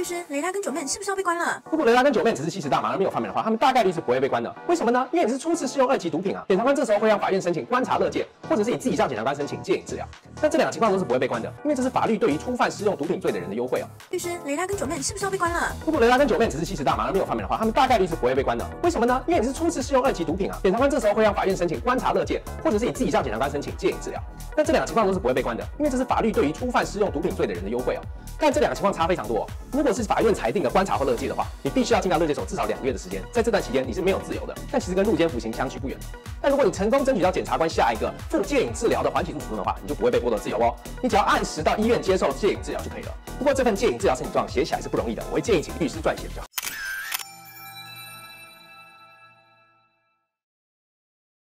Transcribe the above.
律师，雷拉跟九妹是不是要被关了？如果雷拉跟九妹只是吸食大麻而没有贩卖的话，他们大概率是不会被关的。为什么呢？因为你是初次使用二级毒品啊，检察官这时候会让法院申请观察乐戒，或者是你自己向检察官申请戒瘾治疗。但这两个情况都是不会被关的，因为这是法律对于初犯施用毒品罪的人的优惠哦。律师，雷拉跟九妹是不是要被关了？如果雷拉跟九妹只是吸食大麻而没有犯人的话，他们大概率是不会被关的。为什么呢？因为你是初次适用二级毒品啊，检察官这时候会让法院申请观察乐戒，或者是你自己向检察官申请戒瘾治疗。但这两个情况都是不会被关的，因为这是法律对于初犯施用毒品罪的人的优惠哦。但这两个情况差非常多。如果是法院裁定的观察或乐戒的话，你必须要进到乐戒所至少两个月的时间，在这段期间你是没有自由的。但其实跟入监服刑相去不远。但如果你成功争取到检察官下一个负戒瘾治疗的缓起诉处分的话，你就不会被剥夺自由哦。你只要按时到医院接受戒瘾治疗就可以了。不过这份戒瘾治疗申请状写起来是不容易的，我会建议请律师撰写比较好。